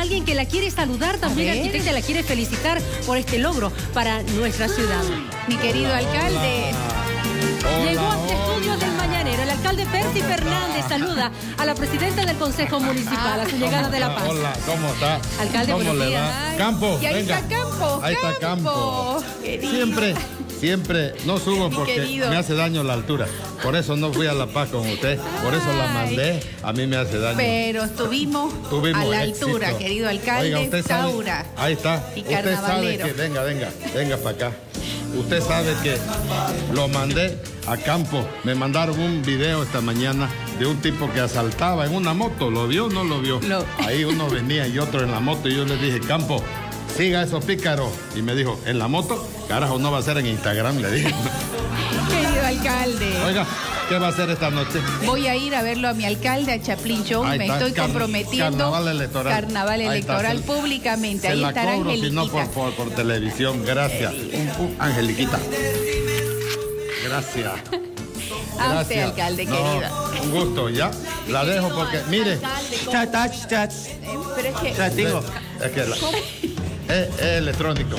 alguien que la quiere saludar, también arquitecta la quiere felicitar por este logro para nuestra ciudad. Mi querido alcalde. Llegó a este estudio del Mañanero. El alcalde Percy Fernández saluda a la presidenta del Consejo Municipal a su llegada de La Paz. Hola, ¿cómo está? Alcalde, ¿Cómo buenos le días. va? Campo, Y ahí venga. está Campo. Ahí está Campo. Querido. Siempre, siempre no subo porque me hace daño la altura. Por eso no fui a La Paz con usted. Por eso la mandé. A mí me hace daño. Pero estuvimos, Tuvimos a la éxito. altura, querido alcalde. Oiga, usted sabe- Taura. ahí está. Y usted sabe que, venga, venga, venga para acá. Usted sabe que lo mandé a campo. Me mandaron un video esta mañana de un tipo que asaltaba en una moto. ¿Lo vio o no lo vio? Ahí uno venía y otro en la moto y yo le dije, campo, siga esos pícaros. Y me dijo, ¿en la moto? Carajo, no va a ser en Instagram, le dije. Querido alcalde. Oiga, ¿qué va a hacer esta noche? Voy a ir a verlo a mi alcalde, a Chaplin Show. Ahí Me está, estoy car- comprometiendo. carnaval electoral. Carnaval está, electoral públicamente. Se Ahí la estará cobro, si no por, Angeliquita. por, por televisión. Gracias. Un- un- Angeliquita. Gracias. A usted, alcalde, No, querido. Un gusto, ¿ya? La dejo porque, mire, Chat, chat, chat. Pero es que, es que la- es, es electrónico.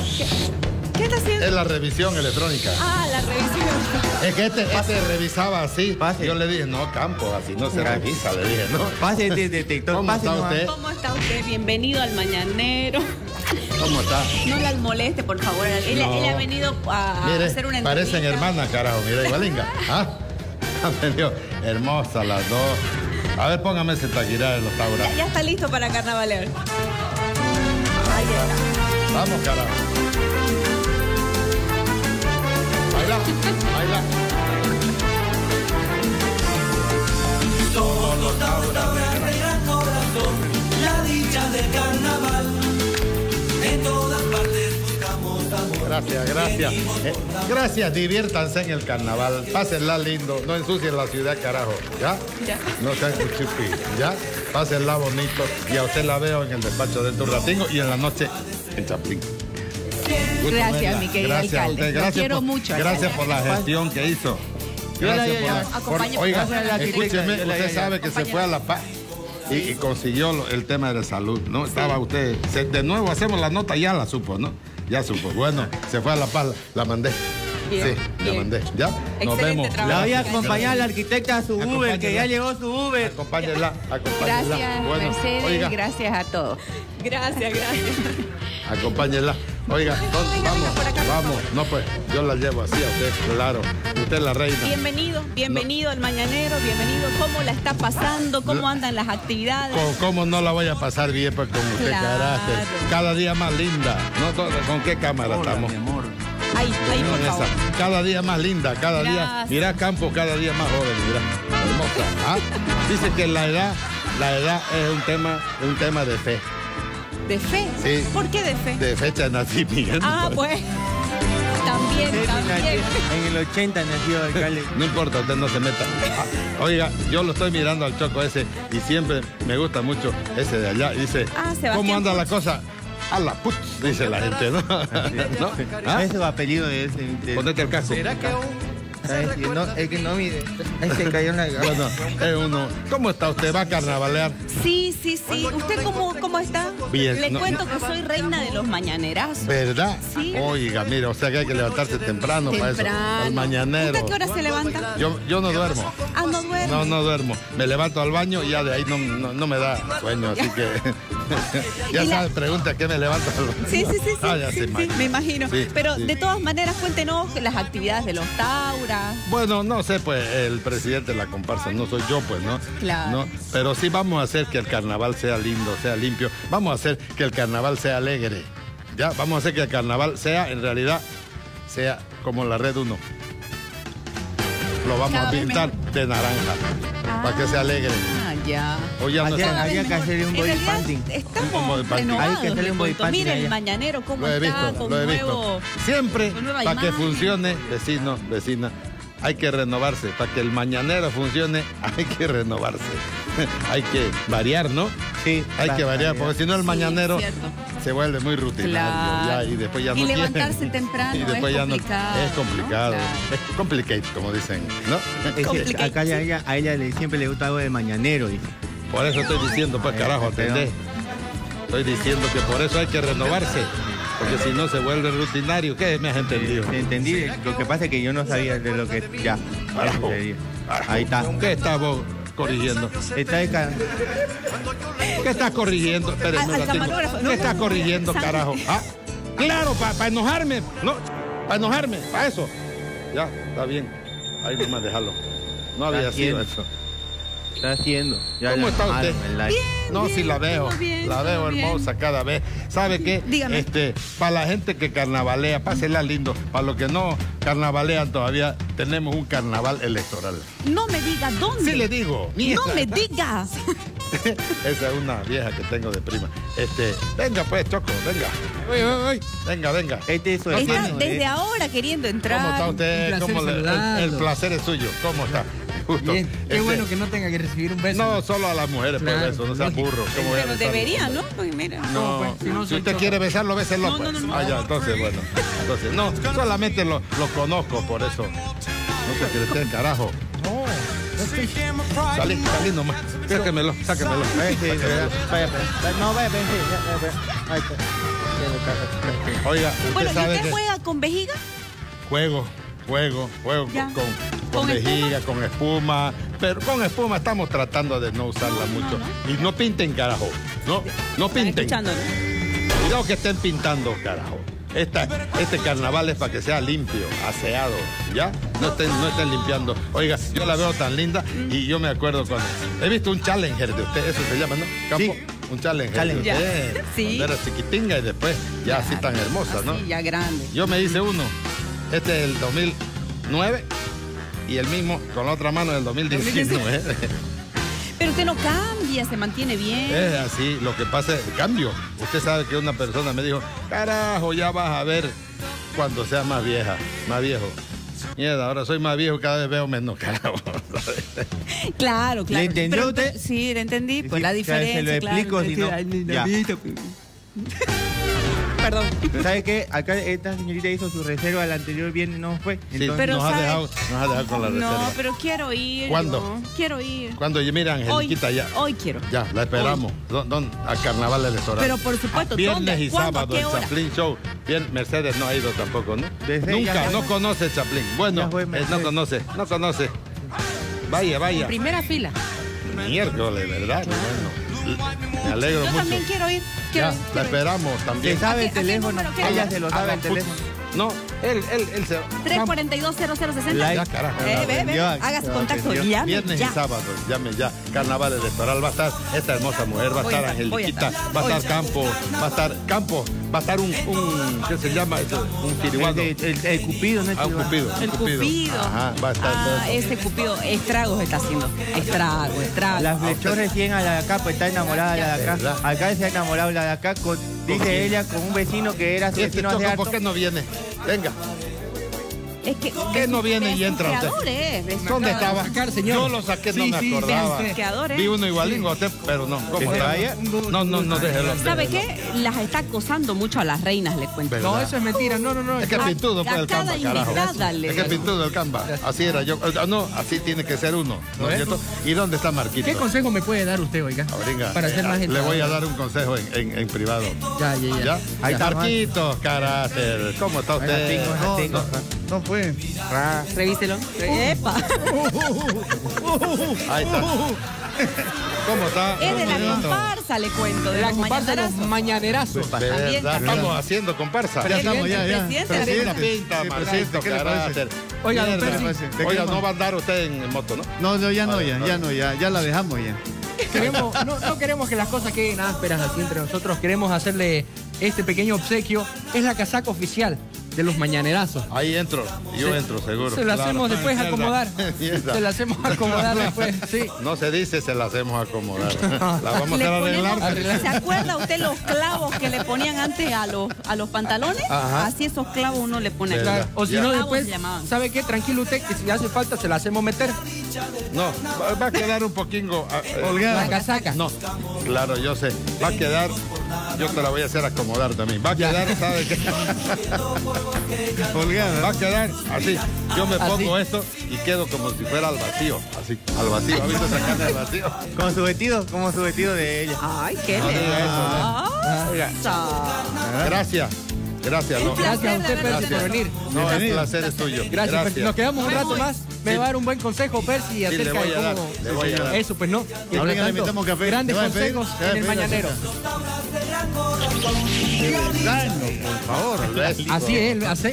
¿qué está haciendo? Es la revisión electrónica. Ah, la revisión. Es que este, este revisaba así. Pase. Yo le dije, no, campo, así no se revisa, le dije, ¿no? Pase de detector. ¿Cómo pase está usted? ¿Cómo está usted? Bienvenido al Mañanero. ¿Cómo está? No la moleste, por favor. Él, No. él ha venido a Mire, hacer una entrevista. parecen hermanas, carajo, mira, igualinga. ¿Ah? Hermosas las dos. A ver, póngame ese taquirá de los tauras. Ya, ya está listo para carnavalear. Ahí está. Vamos, carajo. Baila, baila. La dicha del carnaval. En todas partes buscamos amor. Gracias, gracias. Eh, gracias, diviértanse en el carnaval. Pásenla lindo. No ensucien la ciudad, carajo. ¿Ya? Ya. No sean cuchupi. ¿Ya? Pásenla bonito. Y a usted la veo en el despacho dentro de un ratingo y en la noche en Chaplin. Gracias, mi querido Gracias alcalde. usted. Lo Gracias quiero por, mucho, Gracias alcalde. por la gestión que hizo. Gracias por la- por- Oiga, escúcheme, usted sabe que se fue a La Paz y, y consiguió lo- el tema de la salud, ¿no? Estaba usted, se- de nuevo hacemos la nota, ya la supo, ¿no? Ya supo. Bueno, se fue a La Paz, la mandé. Bien, sí, bien. mandé. ¿Ya? Nos Excelente vemos. trabajo. La voy a acompañar a la arquitecta a su Uber, que ya llegó su Uber. Acompáñenla, acompáñenla. Gracias, Bueno, Mercedes. oiga, Gracias a todos. Gracias, gracias. acompáñenla. Oiga, ¿dónde- vamos, vamos. No, pues, yo la llevo así a usted, claro. Usted es la reina. Bienvenido, bienvenido al Mañanero, bienvenido. ¿Cómo la está pasando? ¿Cómo andan las actividades? ¿Cómo, cómo no la voy a pasar bien pues, con usted, Claro. carácter? Cada día más linda. ¿Con qué cámara Hola, estamos? mi amor. Ahí, ahí, Con por esa. favor. Cada día más linda, cada día. Mira Campo, cada día más joven, mira. Hermosa. ¿ah? Dice que la edad, la edad es un tema, un tema de fe, ¿De fe? Sí. ¿Por qué de fe? de fecha de nacimiento. Ah, pues. También, también. En el 80 nació alcalde. No importa, usted no se meta. Ah, oiga, yo lo estoy mirando al choco ese y siempre me gusta mucho ese de allá. Dice, Ah, ¿cómo anda la cosa? A la putz, dice la gente, ¿no? ¿No? ¿Ah? Es apellido de ese. de- Ponete el casco. Es que no mide. Ahí se cayó en la Bueno, es uno. ¿Cómo está usted? ¿Va a carnavalear? Sí, sí, sí. ¿Usted cómo, cómo está? Bien, Le no- cuento que soy reina de los mañanerazos. ¿Verdad? Sí. Oiga, mira, o sea que hay que levantarse temprano, para eso. Mañanero. ¿Usted a qué hora se levanta? Yo, yo no duermo. Ah, no duerme. No, no duermo. Me levanto al baño y ya de ahí no, no, no me da sueño, así que. ya la- sabes, pregunta qué me levanto. al baño. Sí, sí, sí, sí, Ah, ya sí, me imagino. Sí, Pero sí. de todas maneras, cuéntenos las actividades de los Bueno, no sé, pues el presidente de la comparsa, no soy yo, pues, ¿no? Claro. ¿No? Pero sí vamos a hacer que el carnaval sea lindo, sea limpio. Vamos a hacer que el carnaval sea alegre. Ya, vamos a hacer que el carnaval sea, en realidad, sea como la red 1. Lo vamos Cada a pintar de naranja, para que sea alegre. Ya. O ya no Había- que hacerle un En body realidad, painting. Un body Estamos painting. renovados. Hay que hacerle un body painting Mire el allá. mañanero cómo Lo he está, visto, con lo he nuevo... visto. Siempre, con nueva para que imagen. funcione, vecino, vecina, hay que renovarse. Para que el mañanero funcione, hay que renovarse. hay que variar, ¿no? Sí. Hay que variar, porque si no el Sí, mañanero cierto. Se vuelve muy rutinario. Claro. ya, y después ya Y no quiere. levantarse temprano Y después es ya no- complicado, es complicado. ¿no? Claro. Es complicado, como dicen, ¿no? Es que Complicate, acá ya- sí. ella- a ella le- siempre le gusta algo de mañanero. dice. Por eso estoy diciendo, pues Eh, carajo, atendé. Estoy diciendo que por eso hay que renovarse. Porque si no se vuelve rutinario. ¿Qué me has entendido? Te entendí, lo que pasa es que yo no sabía de lo que ya. Carajo. Ahí está. ¿Qué estás vos corrigiendo? Está de ca- ¿Qué estás corrigiendo? Espérenme un ratito. ¿Qué No, estás no, corrigiendo, carajo? Ah, claro, para enojarme. No, para enojarme, para eso. Ya, está bien. Ahí nomás déjalo. No había sido eso. Está haciendo. Ya ¿Cómo está usted? el like. No, bien, si la veo, bien, la veo bien. hermosa cada vez. ¿Sabe qué? Dígame. Este, para la gente que carnavalea, pásela lindo. Para los que no carnavalean todavía, tenemos un carnaval electoral. No me diga dónde. Sí le digo. No me diga. Esa es una vieja que tengo de prima. Este, venga pues, Choco, venga. Uy, uy, uy. Venga, venga. Este es su Está hermano, desde ¿eh? ahora queriendo ¿Cómo está entrar. usted? ¿Cómo le- el, el placer es suyo. ¿Cómo está? Bien, qué Este, bueno que no tenga que recibir un beso. No, solo a las mujeres, por Claro, eso, no sea burro. ¿Cómo voy a Pero debería, ¿no? Porque mira. No, pues, si no si soy usted quiere besarlo, béselo. No, pues. no, no, Ah, ya, entonces, bueno. Entonces, no, solamente lo, lo conozco, por eso. No se quiere el carajo. Salí, salí nomás. Sáquemelo, sáquemelo. Vaya, sí, Sáquemelo. vaya. No, ya, ya. Ahí está. Oiga, usted Bueno, ¿y usted que juega con vejiga? juego, juego, juego Ya. con, con, ¿Con vejiga, con espuma. Pero con espuma estamos tratando de no usarla mucho. Y no pinten, carajo. No, no pinten. ¿no? Cuidado que estén pintando, carajo. Esta, este carnaval es para que sea limpio, aseado, ¿ya? No estén, no estén limpiando. Oiga, yo la veo tan linda y yo me acuerdo cuando... He visto un challenger de usted, eso se llama, ¿no? Campo, Sí. un challenger. Challenger. de usted, Ya. Sí. Cuando era chiquitinga y después ya así tan hermosa, ¿no? Sí, ya grande. Yo me hice uno, este es el 2009 y el mismo con la otra mano del 2019. Pero usted no cambia, se mantiene bien. Es así, lo que pasa es cambio. Usted sabe que una persona me dijo, carajo, ya vas a ver cuando sea más vieja, más viejo. Mierda, ahora soy más viejo, cada vez veo menos carajo. Claro, claro. ¿Le entendió usted? Sí, le entendí. Pues Sí, la ya diferencia. se lo claro. explico, si no. Ya. Perdón. ¿Sabe qué? Acá esta señorita hizo su reserva el anterior viernes, no fue. Sí, Entonces, Pero nos, ha dejado, nos ha dejado con la reserva. No, pero quiero ir. ¿Cuándo? yo. Quiero ir. Cuando mira Hoy, Angeliquita ya. hoy quiero. Ya, la esperamos. Don, don- a Carnaval Electoral. Pero por supuesto, Viernes ¿dónde? y ¿Cuándo? ¿A sábado el? Chaplin Show. Bien, Mercedes no ha ido tampoco, ¿no? Desde Nunca, no conoce el Chaplin. Bueno, eh, no conoce, no conoce. Vaya, vaya. Primera fila. Miércoles, ¿verdad? Bueno, me alegro Yo mucho. también quiero ir. Quiero Ya, ir, la quiero ir. esperamos también. ¿Se sabe ¿A el teléfono? Ella se lo sabe el teléfono. No, él, él, él se. 342-0060. Like. Ya, carajo. Eh, ve, ve, Ya, haga su contacto. ya. Llame Viernes ya. y sábado, llame ya. Carnaval electoral va a estar esta hermosa mujer, va a estar Angeliquita, va a estar Campo, va a estar Campo, va a estar un, un ¿qué se llama eso? Un El, kiriguado. el, el- el cupido, ¿no? Ah, un cupido. un El cupido. Ajá, va a estar todo Ah, ese cupido. Estragos está haciendo. Estragos, estragos. La flechó recién a la de acá, pues está enamorada la de acá. Acá se ha enamorado la de acá, con, dice ella, con un vecino que era su este vecino hace Choco, harto. ¿por qué no viene? Venga, Es que, qué no viene y entra usted? usted? ¿dónde estaba? sacar, señor. Yo lo saqué, no me sí, acordaba. ¿eh? Vi uno igualín a usted, pero no. ¿Cómo ¿Que está? vaya? No, no, no, déjelo. ¿Sabe qué? Las está acosando mucho a las reinas, le cuento. ¿Verdad? No, eso es mentira. No, no, no. Es que A- pintudo a el Canva, carajo. le- Es que pintudo el Canva. Así era yo. Ah, No, así tiene que ser uno. ¿Y dónde está Marquito? ¿Qué consejo me puede dar usted, oiga? Venga, Para ser eh, más Le entrador. voy a dar un consejo en, en- en privado. Ya, ya, ya. Ahí Marquitos, carácter. ¿Cómo está Ahí usted? No, puede. Ra. Revíselo. Epa. Ahí está. ¿Cómo está? Es de la comparsa, le cuento. De La los comparsa de los mañanerazos. También, estamos haciendo comparsa. Ya estamos, ya, ya. Presidente, Pinta, presidente. ¿qué le parece? Oiga, don. Percy, ¿de Oiga, no va a andar usted en moto, ¿no? No, no, ya no, ya, ya no, ya, ya la dejamos ya. Queremos, no, no queremos que las cosas queden ásperas aquí entre nosotros. Queremos hacerle este pequeño obsequio. Es la casaca oficial de los mañanerazos. Ahí entro, yo Se- entro seguro. Se la Claro. hacemos después Mierda. acomodar. Mierda. Se la hacemos acomodar después. Sí. No se dice, se la hacemos acomodar. La vamos a ponemos- arreglar. ¿Se acuerda usted los clavos que le ponían antes a los, a los pantalones? Ajá. Así esos clavos uno le pone acá. ¿Verdad? O si Ya. no, después, se llamaban. ¿sabe qué? Tranquilo usted, que si hace falta se la hacemos meter. No, va- va a quedar un poquingo. ah, eh, La casaca. No, claro, yo sé. Va a quedar. Yo te la voy a hacer acomodar también. Va a quedar, ¿sabes qué? Holgada. Va a quedar así. Yo me pongo esto y quedo como si fuera al vacío. Así, al vacío. ¿Ha visto esa carne al vacío? Como su vestido, como su vestido de ella. Ay, qué No. Ay, Eso. Gracias. Gracias. No, Gracias a usted, por venir. no, el placer es tuyo. Gracias, Percy. Nos quedamos un rato más. Me va a dar un buen consejo, Percy, le acerca voy de a dar, cómo... le voy a dar. Eso, pues no. Ahorita Mientras le tanto, invitamos café. Grandes consejos ¿Te vas a en el mañanero. Por favor. Así es, así.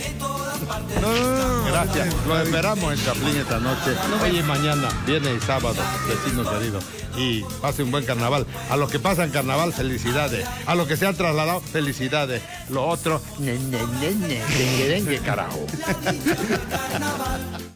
Gracias. Lo esperamos en Chaplin esta noche. Hoy y mañana, viernes y sábado, vecinos queridos. Y pase un buen carnaval. A los que pasan carnaval, felicidades. A los que se han trasladado, felicidades. Lo otro, ne, ne, ne, ne, dengue, dengue, carajo.